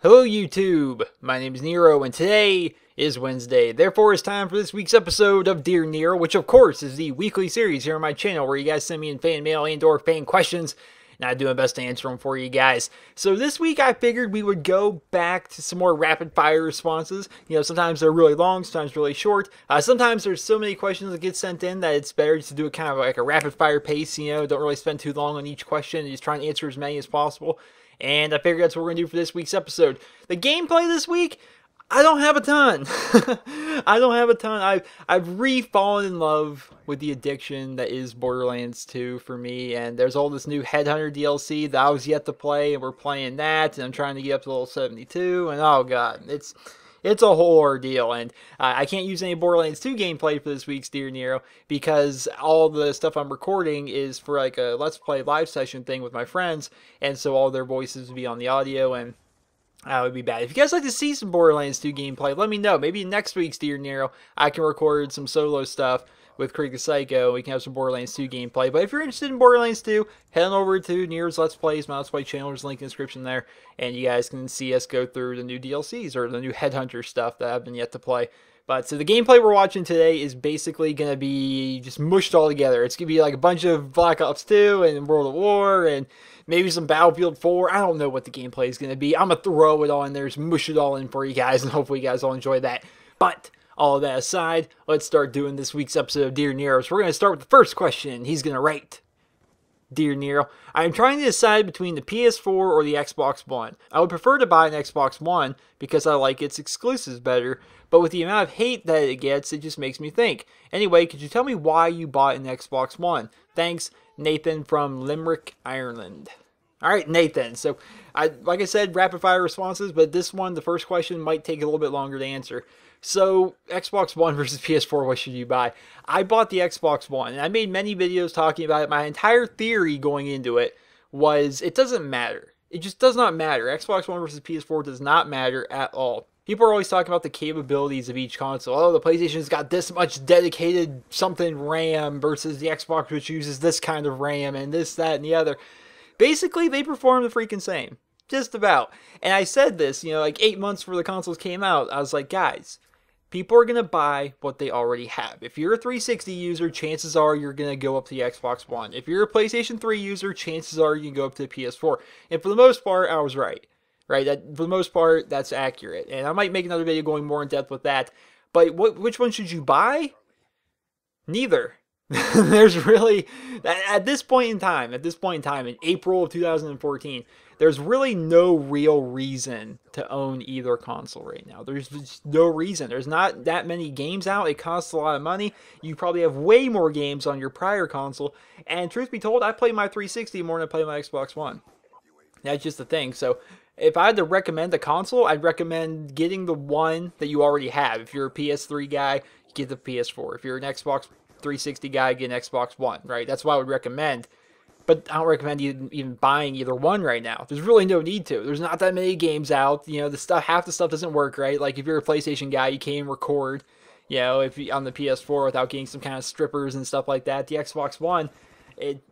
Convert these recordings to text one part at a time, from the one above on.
Hello, YouTube. My name is Nero, and today is Wednesday. Therefore, it's time for this week's episode of Dear Nero, which, of course, is the weekly series here on my channel where you guys send me in fan mail and/or fan questions, and I do my best to answer them for you guys. So this week, I figured we would go back to some more rapid-fire responses. You know, sometimes they're really long, sometimes really short. Uh, sometimes there's so many questions that get sent in that it's better to do it kind of like a rapid-fire pace. You know, don't really spend too long on each question, and just try and answer as many as possible. And I figured that's what we're going to do for this week's episode. The gameplay this week, I don't have a ton. I don't have a ton. I've, I've re-fallen in love with the addiction that is Borderlands 2 for me. And there's all this new Headhunter DLC that I was yet to play, and we're playing that. And I'm trying to get up to level 72. And oh god, it's it's a whole ordeal, and uh, I can't use any Borderlands 2 gameplay for this week's Dear Nero because all the stuff I'm recording is for like a Let's Play live session thing with my friends, and so all their voices would be on the audio, and Ah, that would be bad. If you guys like to see some Borderlands 2 gameplay, let me know. Maybe next week's Dear Nero, I can record some solo stuff with Krieg the Psycho. We can have some Borderlands 2 gameplay. But if you're interested in Borderlands 2, head on over to Nero's Let's Plays, my Let's Play channel. There's a link in the description there. And you guys can see us go through the new DLCs or the new Headhunter stuff that I've been yet to play. But so the gameplay we're watching today is basically going to be just mushed all together. It's going to be like a bunch of Black Ops 2 and World of War and maybe some Battlefield 4. I don't know what the gameplay is going to be. I'm going to throw it all in there, just mush it all in for you guys, and hopefully you guys all enjoy that. But all that aside, let's start doing this week's episode of Dear Nero. So we're going to start with the first question. He's going to write. Dear Nero, I am trying to decide between the PS4 or the Xbox One. I would prefer to buy an Xbox One because I like its exclusives better, but with the amount of hate that it gets, it just makes me think. Anyway, could you tell me why you bought an Xbox One? Thanks, Nathan from Limerick, Ireland. All right, Nathan. So, I like I said, rapid fire responses, but this one, the first question, might take a little bit longer to answer. So, Xbox One versus PS4, what should you buy? I bought the Xbox One, and I made many videos talking about it. My entire theory going into it was it doesn't matter. It just does not matter. Xbox One versus PS4 does not matter at all. People are always talking about the capabilities of each console. Oh, the PlayStation's got this much dedicated something RAM versus the Xbox, which uses this kind of RAM and this, that, and the other. Basically, they perform the freaking same. Just about. And I said this, you know, like eight months before the consoles came out. I was like, guys, people are going to buy what they already have. If you're a 360 user, chances are you're going to go up to the Xbox One. If you're a PlayStation 3 user, chances are you can go up to the PS4. And for the most part, I was right. Right? That for the most part, that's accurate. And I might make another video going more in depth with that. But what which one should you buy? Neither. there's really at this point in time, at this point in time in April of 2014, there's really no real reason to own either console right now. There's just no reason. There's not that many games out. It costs a lot of money. You probably have way more games on your prior console. And truth be told, I play my 360 more than I play my Xbox One. That's just the thing. So if I had to recommend a console, I'd recommend getting the one that you already have. If you're a PS3 guy, get the PS4. If you're an Xbox 360 guy, get an Xbox One, right? That's what I would recommend but I don't recommend even, even buying either one right now. There's really no need to. There's not that many games out. You know, the stuff half the stuff doesn't work right. Like if you're a PlayStation guy, you can't record. You know, if you, on the PS4 without getting some kind of strippers and stuff like that. The Xbox One, it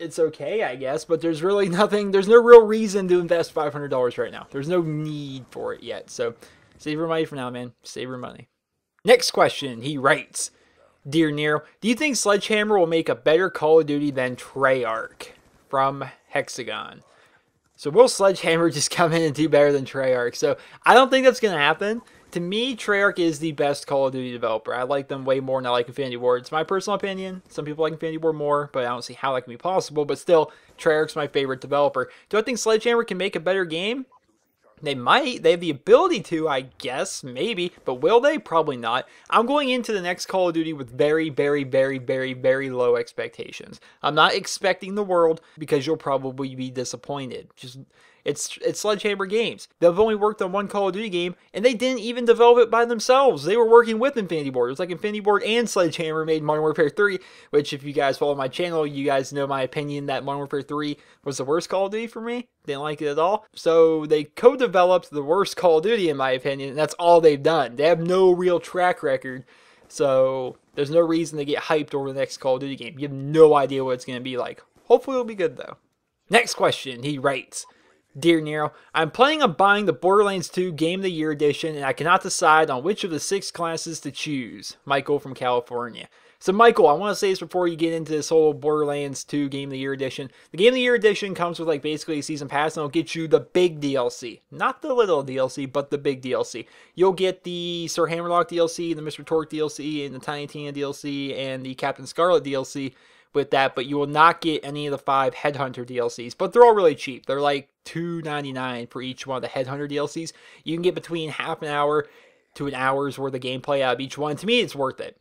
it's okay, I guess, but there's really nothing. There's no real reason to invest five hundred dollars right now. There's no need for it yet. So save your money for now, man. Save your money. Next question. He writes. Dear Nero, do you think Sledgehammer will make a better Call of Duty than Treyarch from Hexagon? So will Sledgehammer just come in and do better than Treyarch? So I don't think that's going to happen. To me, Treyarch is the best Call of Duty developer. I like them way more than I like Infinity Ward. It's my personal opinion. Some people like Infinity Ward more, but I don't see how that can be possible. But still, Treyarch's my favorite developer. Do I think Sledgehammer can make a better game? They might. They have the ability to, I guess, maybe. But will they? Probably not. I'm going into the next Call of Duty with very, very, very, very, very low expectations. I'm not expecting the world because you'll probably be disappointed. Just it's it's Sledgehammer Games. They've only worked on one Call of Duty game, and they didn't even develop it by themselves. They were working with Infinity Ward. It was like Infinity Ward and Sledgehammer made Modern Warfare 3, which if you guys follow my channel, you guys know my opinion that Modern Warfare 3 was the worst Call of Duty for me. Didn't like it at all. So they co-developed the worst Call of Duty in my opinion, and that's all they've done. They have no real track record So there's no reason to get hyped over the next Call of Duty game. You have no idea what it's going to be like. Hopefully, it'll be good though. Next question, he writes. Dear Nero, I'm planning on buying the Borderlands 2 Game of the Year edition and I cannot decide on which of the six classes to choose. Michael from California. So, Michael, I want to say this before you get into this whole Borderlands 2 Game of the Year edition. The Game of the Year edition comes with like basically a season pass and it'll get you the big DLC. Not the little DLC, but the big DLC. You'll get the Sir Hammerlock DLC, the Mr. Torque DLC, and the Tiny Tina DLC, and the Captain Scarlet DLC with that, but you will not get any of the five Headhunter DLCs. But they're all really cheap. They're like $2.99 for each one of the Headhunter DLCs. You can get between half an hour to an hour's worth of gameplay out of each one. To me, it's worth it.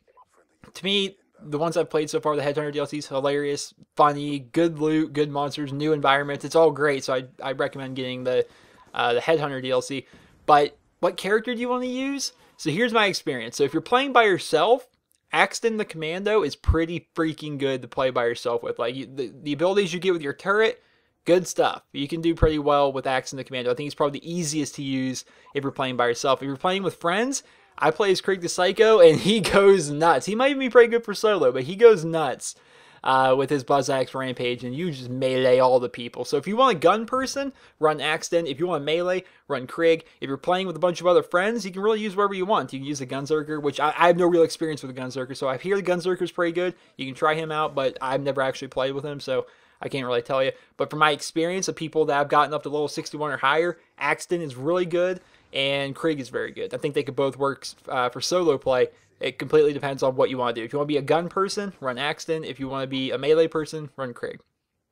To me, the ones I've played so far, the Headhunter DLCs, hilarious, funny, good loot, good monsters, new environments. It's all great. So I, I recommend getting the uh, the Headhunter DLC. But what character do you want to use? So here's my experience. So if you're playing by yourself, Axton the Commando is pretty freaking good to play by yourself with. Like you, the, the abilities you get with your turret, good stuff. You can do pretty well with Axton the Commando. I think it's probably the easiest to use if you're playing by yourself. If you're playing with friends, I play as Craig the Psycho and he goes nuts. He might even be pretty good for solo, but he goes nuts uh, with his Buzz Axe Rampage, and you just melee all the people. So if you want a gun person, run Axton. If you want melee, run Krieg. If you're playing with a bunch of other friends, you can really use whatever you want. You can use the Gunzerker, which I, I have no real experience with the Gunzerker, so I hear the Gunzerker is pretty good. You can try him out, but I've never actually played with him, so I can't really tell you. But from my experience of people that have gotten up to level 61 or higher, Axton is really good and Krieg is very good. I think they could both work uh, for solo play. It completely depends on what you want to do. If you want to be a gun person, run Axton. If you want to be a melee person, run Craig.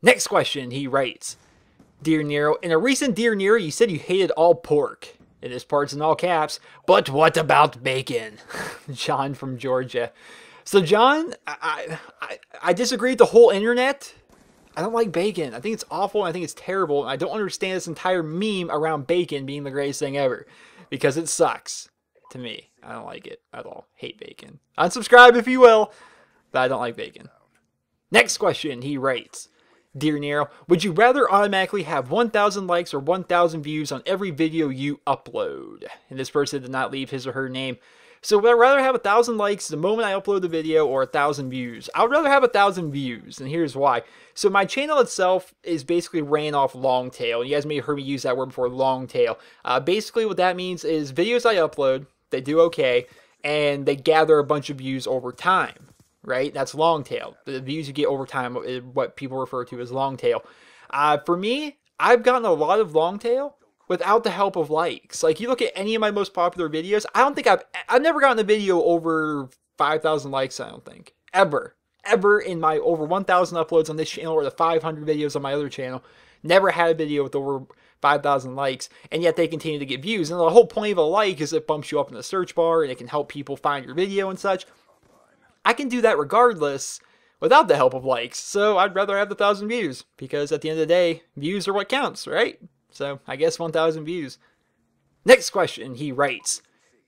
Next question, he writes Dear Nero, in a recent Dear Nero, you said you hated all pork. In this part's in all caps, but what about bacon? John from Georgia. So, John, I, I, I disagree with the whole internet. I don't like bacon. I think it's awful. I think it's terrible. I don't understand this entire meme around bacon being the greatest thing ever because it sucks to me. I don't like it at all. Hate bacon. Unsubscribe if you will, but I don't like bacon. Next question he writes Dear Nero, would you rather automatically have 1,000 likes or 1,000 views on every video you upload? And this person did not leave his or her name. So would I rather have a thousand likes the moment I upload the video or a thousand views? I would rather have a thousand views, and here's why. So my channel itself is basically ran off long tail. You guys may have heard me use that word before, long tail. Uh, basically what that means is videos I upload, they do okay, and they gather a bunch of views over time, right? That's long tail. The views you get over time is what people refer to as long tail. Uh, for me, I've gotten a lot of long tail without the help of likes. Like you look at any of my most popular videos, I don't think I've I've never gotten a video over 5,000 likes, I don't think. Ever. Ever in my over 1,000 uploads on this channel or the 500 videos on my other channel, never had a video with over 5,000 likes, and yet they continue to get views. And the whole point of a like is it bumps you up in the search bar and it can help people find your video and such. I can do that regardless without the help of likes, so I'd rather have the 1,000 views because at the end of the day, views are what counts, right? So I guess 1,000 views. Next question, he writes.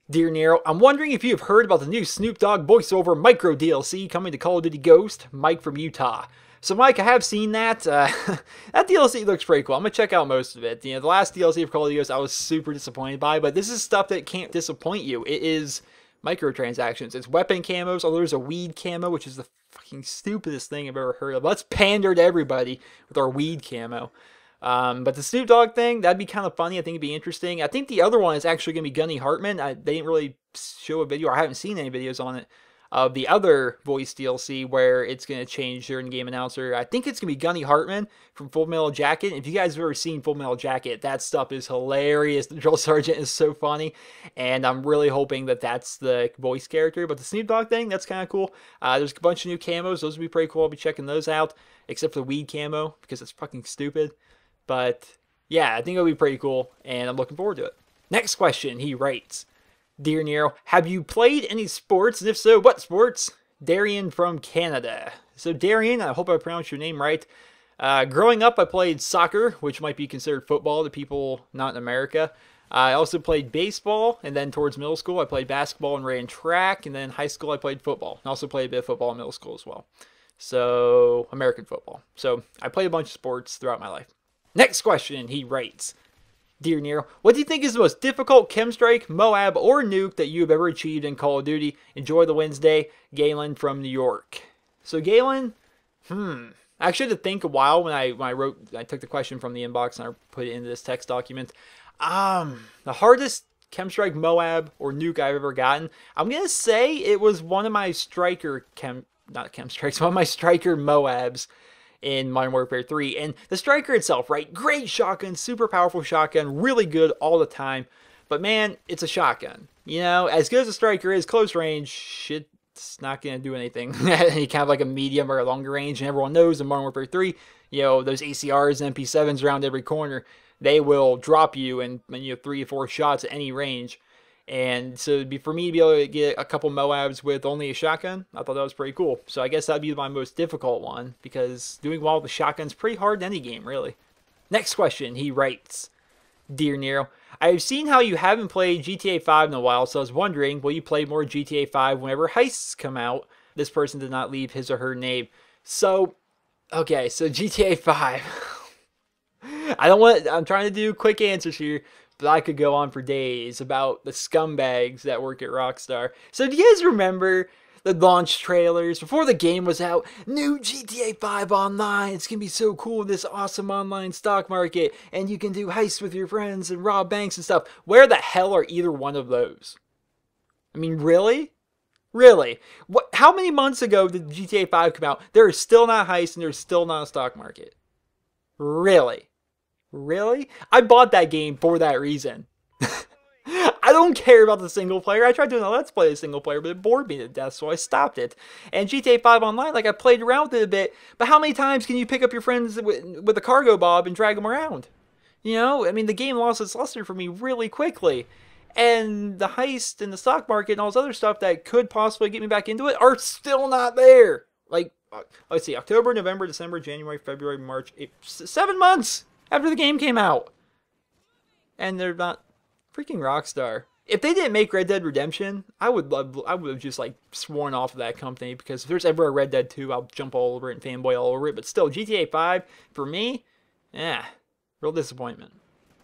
Dear Nero, I'm wondering if you have heard about the new Snoop Dogg voiceover micro DLC coming to Call of Duty Ghost, Mike from Utah. So, Mike, I have seen that. Uh, that DLC looks pretty cool. I'm gonna check out most of it. You know, the last DLC of Call of Duty I was super disappointed by, but this is stuff that can't disappoint you. It is microtransactions. It's weapon camos. Oh, there's a weed camo, which is the fucking stupidest thing I've ever heard of. Let's pander to everybody with our weed camo. Um, but the Snoop Dogg thing, that'd be kind of funny. I think it'd be interesting. I think the other one is actually going to be Gunny Hartman. I, they didn't really show a video, I haven't seen any videos on it of the other voice DLC where it's going to change during game announcer. I think it's going to be Gunny Hartman from Full Metal Jacket. If you guys have ever seen Full Metal Jacket, that stuff is hilarious. The drill sergeant is so funny, and I'm really hoping that that's the voice character. But the Snoop Dogg thing, that's kind of cool. Uh, there's a bunch of new camos. Those would be pretty cool. I'll be checking those out, except for the weed camo because it's fucking stupid. But yeah, I think it'll be pretty cool, and I'm looking forward to it. Next question, he writes. Dear Nero, have you played any sports? And if so, what sports? Darian from Canada. So, Darian, I hope I pronounced your name right. Uh, growing up, I played soccer, which might be considered football to people not in America. I also played baseball, and then towards middle school, I played basketball and ran track, and then high school, I played football. I also played a bit of football in middle school as well. So, American football. So, I played a bunch of sports throughout my life. Next question, he writes Dear Nero, what do you think is the most difficult Chemstrike, Moab, or nuke that you have ever achieved in Call of Duty? Enjoy the Wednesday. Galen from New York. So Galen, hmm. I actually had to think a while when I when I wrote I took the question from the inbox and I put it into this text document. Um the hardest Chemstrike Moab or nuke I've ever gotten. I'm gonna say it was one of my striker chem not Chemstrikes, one of my striker Moabs in Modern Warfare 3. And the striker itself, right? Great shotgun, super powerful shotgun, really good all the time. But man, it's a shotgun. You know, as good as a striker is, close range, it's not going to do anything. any kind of like a medium or a longer range. And everyone knows in Modern Warfare 3, you know, those ACRs and MP7s around every corner, they will drop you in, you know, three or four shots at any range. And so be, for me to be able to get a couple Moabs with only a shotgun, I thought that was pretty cool. So I guess that'd be my most difficult one because doing well with the shotgun's pretty hard in any game, really. Next question, he writes, Dear Nero, I have seen how you haven't played GTA 5 in a while, so I was wondering, will you play more GTA 5 whenever heists come out? This person did not leave his or her name. So, okay, so GTA 5. I don't want, I'm trying to do quick answers here but I could go on for days about the scumbags that work at Rockstar. So do you guys remember the launch trailers before the game was out? New GTA 5 online. It's gonna be so cool. This awesome online stock market, and you can do heists with your friends and rob banks and stuff. Where the hell are either one of those? I mean, really? Really? What? How many months ago did GTA 5 come out? There is still not heist and there's still not a stock market. Really? Really? I bought that game for that reason. I don't care about the single player. I tried doing a Let's Play a single player, but it bored me to death, so I stopped it. And GTA 5 Online, like I played around with it a bit, but how many times can you pick up your friends with, with a Cargobob and drag them around? You know, I mean, the game lost its luster for me really quickly. And the heist and the stock market and all this other stuff that could possibly get me back into it are still not there. Like, uh, let's see, October, November, December, January, February, March, eight, seven months after the game came out. And they're not freaking Rockstar. If they didn't make Red Dead Redemption, I would love I would have just like sworn off of that company because if there's ever a Red Dead 2, I'll jump all over it and fanboy all over it. But still, GTA 5, for me, yeah, real disappointment.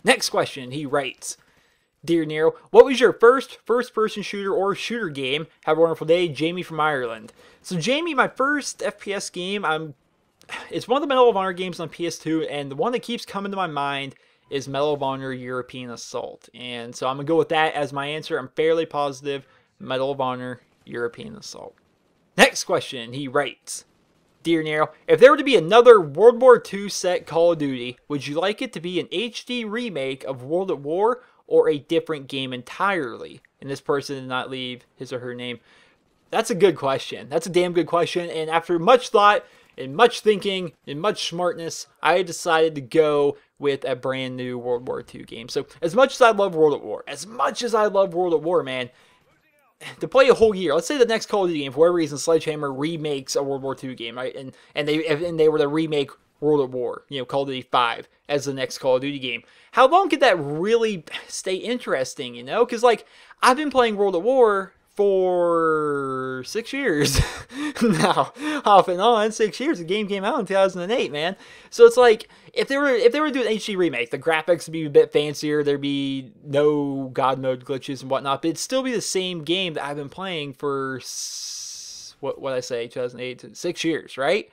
Next question, he writes. Dear Nero, what was your first first person shooter or shooter game? Have a wonderful day, Jamie from Ireland. So Jamie, my first FPS game, I'm it's one of the Medal of Honor games on PS2, and the one that keeps coming to my mind is Medal of Honor European Assault. And so I'm going to go with that as my answer. I'm fairly positive Medal of Honor European Assault. Next question, he writes Dear Nero, if there were to be another World War II set Call of Duty, would you like it to be an HD remake of World at War or a different game entirely? And this person did not leave his or her name. That's a good question. That's a damn good question. And after much thought, in much thinking, in much smartness, I decided to go with a brand new World War II game. So, as much as I love World at War, as much as I love World at War, man, to play a whole year, let's say the next Call of Duty game, for whatever reason, Sledgehammer remakes a World War II game, right? And and they and they were to remake World at War, you know, Call of Duty 5 as the next Call of Duty game. How long could that really stay interesting, you know? Because, like, I've been playing World at War for six years. Now off and on six years the game came out in 2008 man. So it's like if they were if they were doing hd remake the graphics would be a bit fancier there'd be no god mode glitches and whatnot but it'd still be the same game that i've been playing for what what i say 2008 six years right?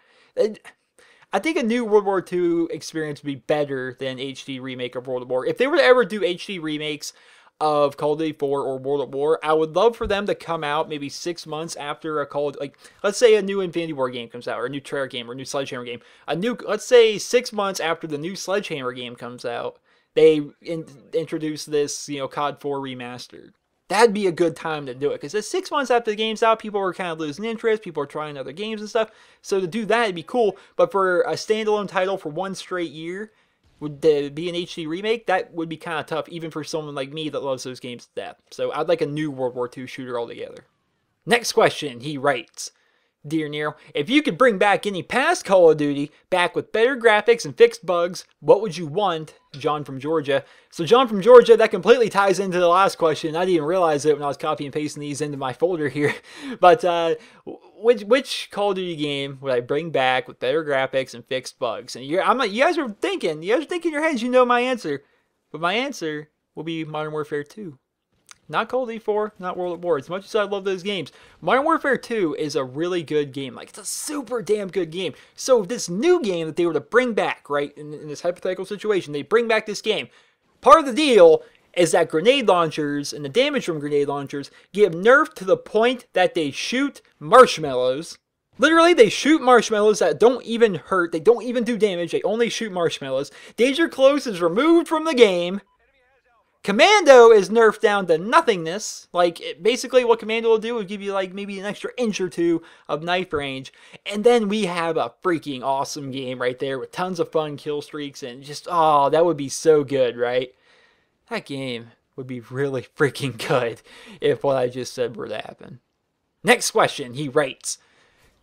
I think a new World War II experience would be better than HD remake of World War. If they were to ever do HD remakes of Call of Duty 4 or World at War. I would love for them to come out maybe six months after a Call of like let's say a new Infinity Ward game comes out, or a new Treyarch game, or a new Sledgehammer game. A new let's say six months after the new Sledgehammer game comes out, they in, introduce this you know COD 4 remastered. That'd be a good time to do it because six months after the game's out, people are kind of losing interest. People are trying other games and stuff. So to do that, it'd be cool. But for a standalone title for one straight year, would be an HD remake, that would be kind of tough, even for someone like me that loves those games to death. So I'd like a new World War II shooter altogether. Next question, he writes Dear Nero, if you could bring back any past Call of Duty back with better graphics and fixed bugs, what would you want? John from Georgia. So John from Georgia, that completely ties into the last question. I didn't even realize it when I was copying and pasting these into my folder here. But uh, which which Call of Duty game would I bring back with better graphics and fixed bugs? And you're, I'm like, you guys are thinking, you guys are thinking in your heads, you know my answer. But my answer will be Modern Warfare 2. Not Call of Duty 4, not World at War. As much as I love those games, Modern Warfare 2 is a really good game. Like, it's a super damn good game. So, this new game that they were to bring back, right, in, in this hypothetical situation, they bring back this game. Part of the deal is that grenade launchers and the damage from grenade launchers get nerfed to the point that they shoot marshmallows. Literally, they shoot marshmallows that don't even hurt, they don't even do damage, they only shoot marshmallows. Danger Close is removed from the game. Commando is nerfed down to nothingness. Like, basically, what Commando will do will give you, like, maybe an extra inch or two of knife range. And then we have a freaking awesome game right there with tons of fun kill streaks and just, oh, that would be so good, right? That game would be really freaking good if what I just said were to happen. Next question, he writes.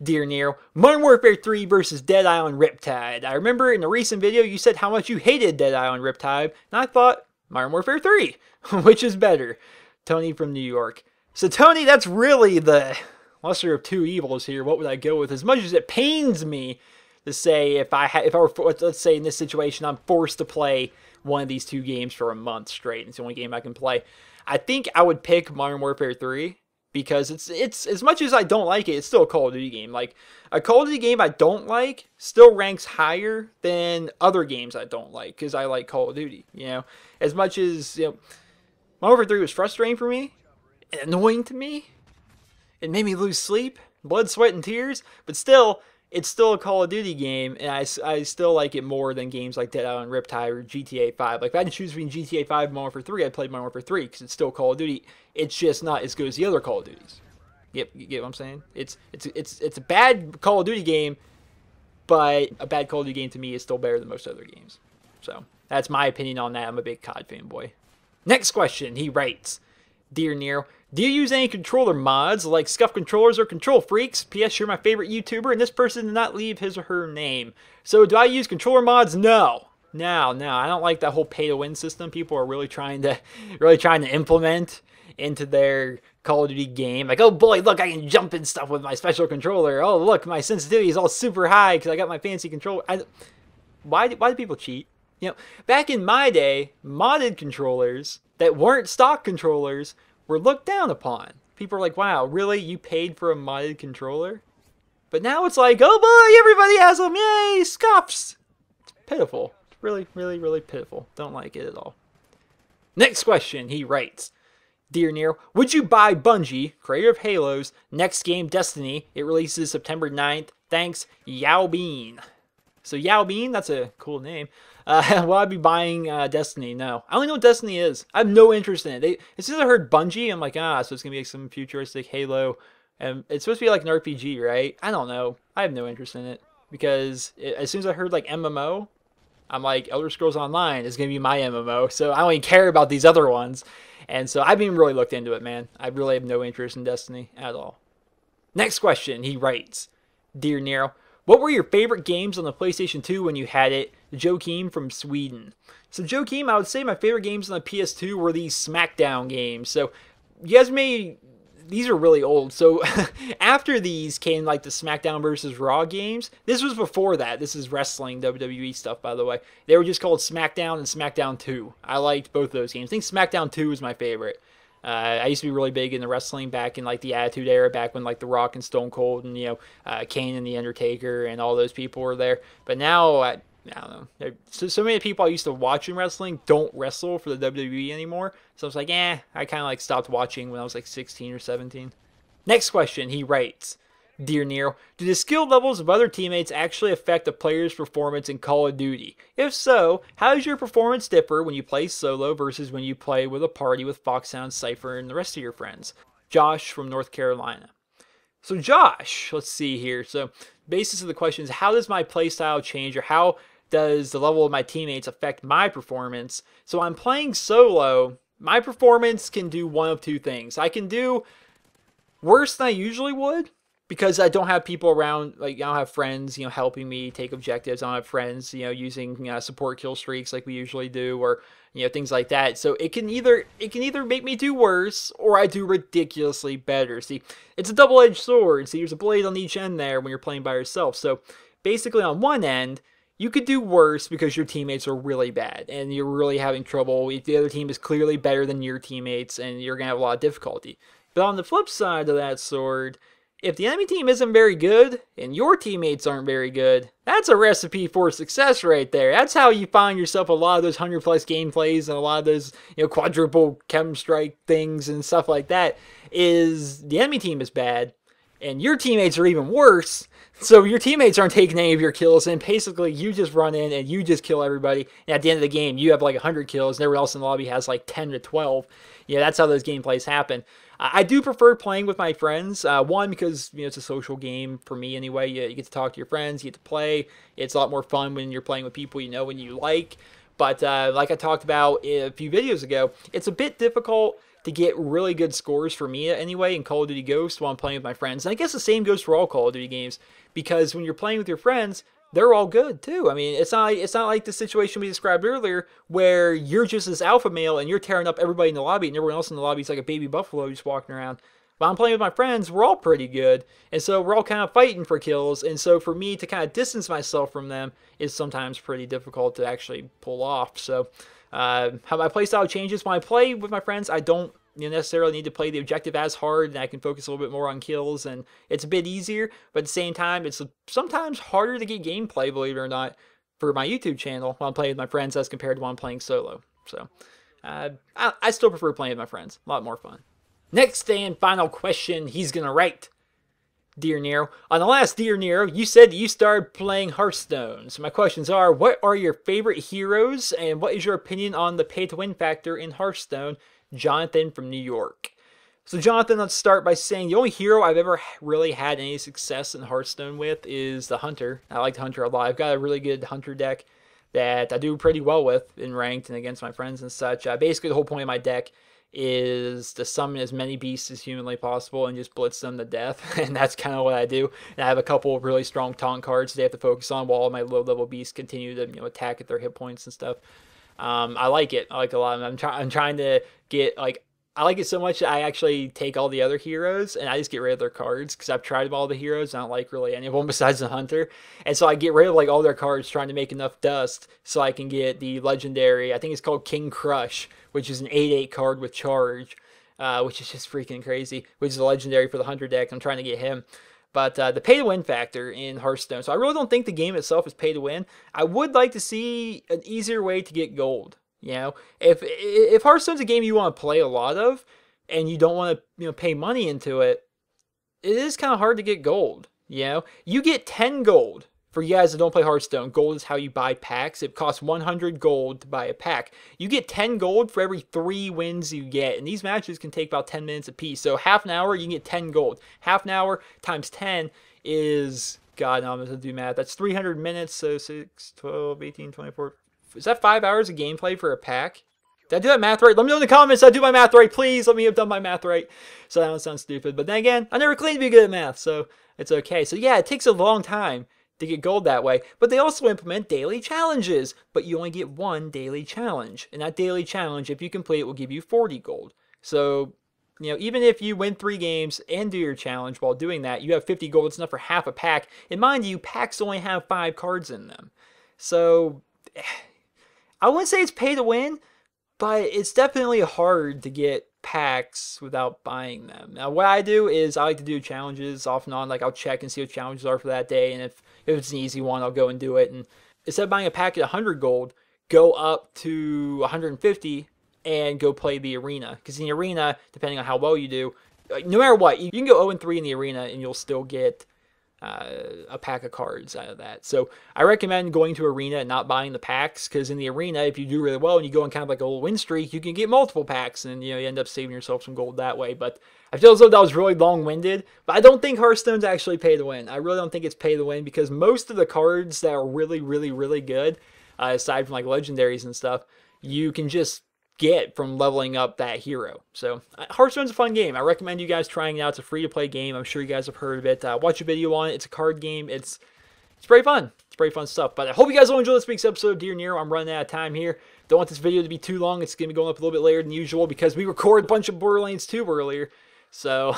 Dear Nero, Modern Warfare 3 versus Dead Island Riptide. I remember in a recent video you said how much you hated Dead Island Riptide, and I thought, Modern Warfare 3. Which is better? Tony from New York. So, Tony, that's really the lesser of two evils here. What would I go with? As much as it pains me to say if I ha- if I were let's say in this situation I'm forced to play one of these two games for a month straight. It's the only game I can play. I think I would pick Modern Warfare 3 because it's it's as much as I don't like it, it's still a Call of Duty game. Like a Call of Duty game I don't like still ranks higher than other games I don't like because I like Call of Duty. You know, as much as you know, Modern Warfare 3 was frustrating for me, annoying to me, it made me lose sleep, blood, sweat, and tears. But still, it's still a Call of Duty game, and I, I still like it more than games like Dead Island Riptide or GTA 5. Like, if I had to choose between GTA 5 and Modern Warfare 3, I'd play Modern Warfare 3 because it's still Call of Duty. It's just not as good as the other Call of Duties. Yep, you get what I'm saying? It's, it's, it's, it's a bad Call of Duty game, but a bad Call of Duty game to me is still better than most other games. So, that's my opinion on that. I'm a big COD fanboy. Next question, he writes Dear Nero, do you use any controller mods like Scuff controllers or Control Freaks? P.S. You're my favorite YouTuber, and this person did not leave his or her name. So, do I use controller mods? No. No, no, I don't like that whole pay-to-win system. People are really trying to, really trying to implement into their Call of Duty game. Like, oh boy, look, I can jump and stuff with my special controller. Oh, look, my sensitivity is all super high because I got my fancy controller. I, why, why do people cheat? You know, back in my day, modded controllers that weren't stock controllers were looked down upon. People are like, wow, really? You paid for a modded controller? But now it's like, oh boy, everybody has them. Yay, scuffs. It's pitiful. It's really, really, really pitiful. Don't like it at all. Next question, he writes. Dear Nero, would you buy Bungie, creator of Halo's, next game Destiny? It releases September 9th. Thanks, Yao Bean. So Yao Bean, that's a cool name. Uh, will I be buying uh, Destiny? No. I don't know what Destiny is. I have no interest in it. They, as soon as I heard Bungie, I'm like, ah, so it's going to be like some futuristic Halo. And it's supposed to be like an RPG, right? I don't know. I have no interest in it. Because it, as soon as I heard like MMO, I'm like, Elder Scrolls Online is going to be my MMO. So I don't even care about these other ones. And so I've even really looked into it, man. I really have no interest in Destiny at all. Next question, he writes Dear Nero, what were your favorite games on the PlayStation 2 when you had it? Joakim from Sweden. So Joakim, I would say my favorite games on the PS2 were these SmackDown games. So you guys may these are really old. So after these came like the SmackDown versus Raw games. This was before that. This is wrestling WWE stuff, by the way. They were just called SmackDown and SmackDown 2. I liked both of those games. I think SmackDown 2 was my favorite. Uh, I used to be really big in the wrestling back in like the Attitude Era, back when like The Rock and Stone Cold and you know uh, Kane and the Undertaker and all those people were there. But now I, I don't know. So, so many people I used to watch in wrestling don't wrestle for the WWE anymore. So I was like, eh, I kind of like stopped watching when I was like 16 or 17. Next question, he writes. Dear Nero, do the skill levels of other teammates actually affect a player's performance in Call of Duty? If so, how does your performance differ when you play solo versus when you play with a party with Foxhound, Cypher, and the rest of your friends? Josh from North Carolina. So Josh, let's see here. So basis of the question is how does my playstyle change or how does the level of my teammates affect my performance? So I'm playing solo, my performance can do one of two things. I can do worse than I usually would, because I don't have people around, like I don't have friends, you know, helping me take objectives. I don't have friends, you know, using support kill streaks like we usually do, or you know, things like that. So it can either it can either make me do worse, or I do ridiculously better. See, it's a double-edged sword. See, there's a blade on each end there when you're playing by yourself. So basically, on one end, you could do worse because your teammates are really bad and you're really having trouble. If the other team is clearly better than your teammates and you're to have a lot of difficulty. But on the flip side of that sword, if the enemy team isn't very good and your teammates aren't very good, that's a recipe for success right there. That's how you find yourself a lot of those 100 plus gameplays and a lot of those, you know, quadruple chem strike things and stuff like that is the enemy team is bad and your teammates are even worse. So your teammates aren't taking any of your kills, and basically you just run in and you just kill everybody. And at the end of the game, you have like 100 kills, and everyone else in the lobby has like 10 to 12. Yeah, that's how those gameplays happen. I do prefer playing with my friends. Uh, one because you know it's a social game for me anyway. You, you, get to talk to your friends, you get to play. It's a lot more fun when you're playing with people you know and you like. But uh, like I talked about a few videos ago, it's a bit difficult to get really good scores for me anyway in Call of Duty Ghost while I'm playing with my friends. And I guess the same goes for all Call of Duty games because when you're playing with your friends, they're all good too. I mean, it's not it's not like the situation we described earlier where you're just this alpha male and you're tearing up everybody in the lobby and everyone else in the lobby is like a baby buffalo just walking around. While I'm playing with my friends, we're all pretty good, and so we're all kind of fighting for kills. And so for me to kind of distance myself from them is sometimes pretty difficult to actually pull off. So uh, how my playstyle changes when I play with my friends, I don't you necessarily need to play the objective as hard and I can focus a little bit more on kills and it's a bit easier, but at the same time, it's sometimes harder to get gameplay, believe it or not, for my YouTube channel while I'm playing with my friends as compared to when I'm playing solo. So uh, I, I still prefer playing with my friends. A lot more fun. Next and final question he's going to write. Dear Nero, on the last Dear Nero, you said you started playing Hearthstone. So my questions are, what are your favorite heroes, and what is your opinion on the pay-to-win factor in Hearthstone? Jonathan from New York. So, Jonathan, let's start by saying the only hero I've ever really had any success in Hearthstone with is the Hunter. I like the Hunter a lot. I've got a really good Hunter deck that I do pretty well with in ranked and against my friends and such. Uh, basically, the whole point of my deck is to summon as many beasts as humanly possible and just blitz them to death. and that's kind of what I do. And I have a couple of really strong taunt cards that they have to focus on while all my low level beasts continue to you know attack at their hit points and stuff. Um, I like it. I like it a lot. I'm, trying. I'm trying to get like I like it so much that I actually take all the other heroes and I just get rid of their cards because I've tried all the heroes. I don't like really any of them besides the hunter, and so I get rid of like all their cards, trying to make enough dust so I can get the legendary. I think it's called King Krush, which is an eight-eight card with charge, uh, which is just freaking crazy. Which is a legendary for the hunter deck. I'm trying to get him. But uh, the pay to win factor in Hearthstone. So I really don't think the game itself is pay to win. I would like to see an easier way to get gold. You know, if if Hearthstone's a game you want to play a lot of, and you don't want to you know pay money into it, it is kind of hard to get gold. You know, you get 10 gold for you guys that don't play Hearthstone, gold is how you buy packs. It costs 100 gold to buy a pack. You get 10 gold for every three wins you get, and these matches can take about 10 minutes apiece. So half an hour, you can get 10 gold. Half an hour times 10 is, God, no, I'm going to do math. That's 300 minutes, so 6, 12, 18, 24. Is that five hours of gameplay for a pack? Did I do that math right? Let me know in the comments. I do my math right? Please let me have done my math right. So that don't sound stupid. But then again, I never claimed to be good at math, so it's okay. So yeah, it takes a long time to get gold that way. But they also implement daily challenges, but you only get one daily challenge. And that daily challenge, if you complete it, will give you 40 gold. So, you know, even if you win three games and do your challenge while doing that, you have 50 gold. It's enough for half a pack. And mind you, packs only have five cards in them. So, I wouldn't say it's pay to win, but it's definitely hard to get packs without buying them. Now, what I do is I like to do challenges off and on. Like I'll check and see what challenges are for that day, and if if it's an easy one, I'll go and do it. And instead of buying a pack at 100 gold, go up to 150 and go play the arena. Because in the arena, depending on how well you do, no matter what, you can go 0 and 3 in the arena and you'll still get uh, a pack of cards out of that. So I recommend going to arena and not buying the packs because in the arena, if you do really well and you go on kind of like a little win streak, you can get multiple packs and you know you end up saving yourself some gold that way. But I feel as though that was really long-winded. But I don't think Hearthstone's actually pay to win. I really don't think it's pay to win because most of the cards that are really, really, really good, uh, aside from like legendaries and stuff, you can just get from leveling up that hero. So uh, Hearthstone's a fun game. I recommend you guys trying it out. It's a free-to-play game. I'm sure you guys have heard of it. Uh, watch a video on it. It's a card game. It's it's pretty fun. It's pretty fun stuff. But I hope you guys will enjoy this week's episode of Dear Nero. I'm running out of time here. Don't want this video to be too long. It's going to be going up a little bit later than usual because we recorded a bunch of Borderlands 2 earlier. So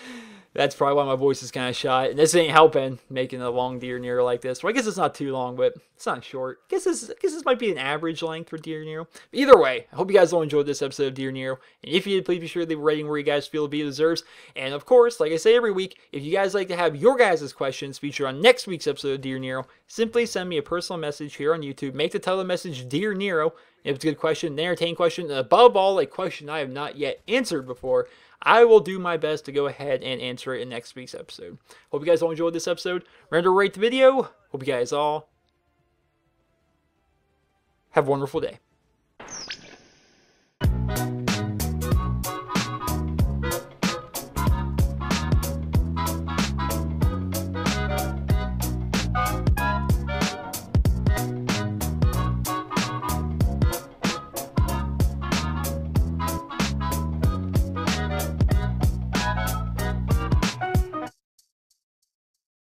That's probably why my voice is kind of shot. And this ain't helping making a long Dear Nero like this. Well, I guess it's not too long, but it's not short. I guess this, I guess this might be an average length for Dear Nero. But either way, I hope you guys all enjoyed this episode of Dear Nero. And if you did, please be sure to leave a rating where you guys feel the video deserves. And of course, like I say every week, if you guys like to have your guys' questions featured on next week's episode of Dear Nero, simply send me a personal message here on YouTube. Make the title message Dear Nero. If it's a good question, an entertaining question, and above all, a question I have not yet answered before, I will do my best to go ahead and answer it in next week's episode. Hope you guys all enjoyed this episode. Remember to rate the video. Hope you guys all have a wonderful day.